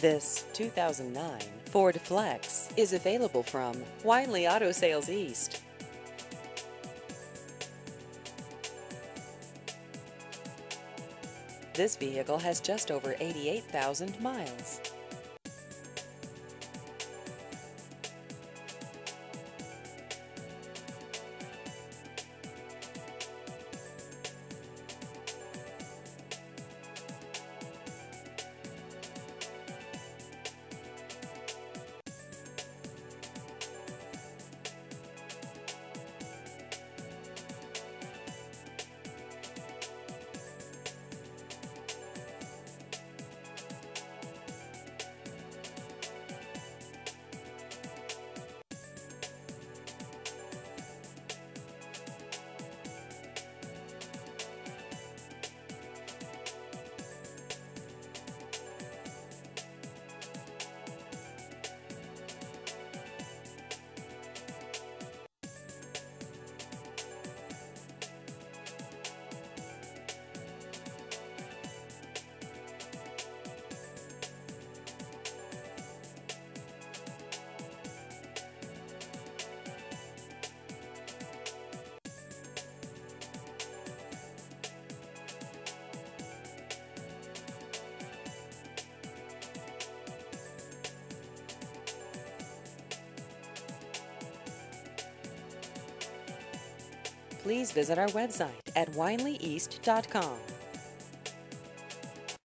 This 2009 Ford Flex is available from Weinle Auto Sales East. This vehicle has just over 88,000 miles. Please visit our website at WeinleEast.com.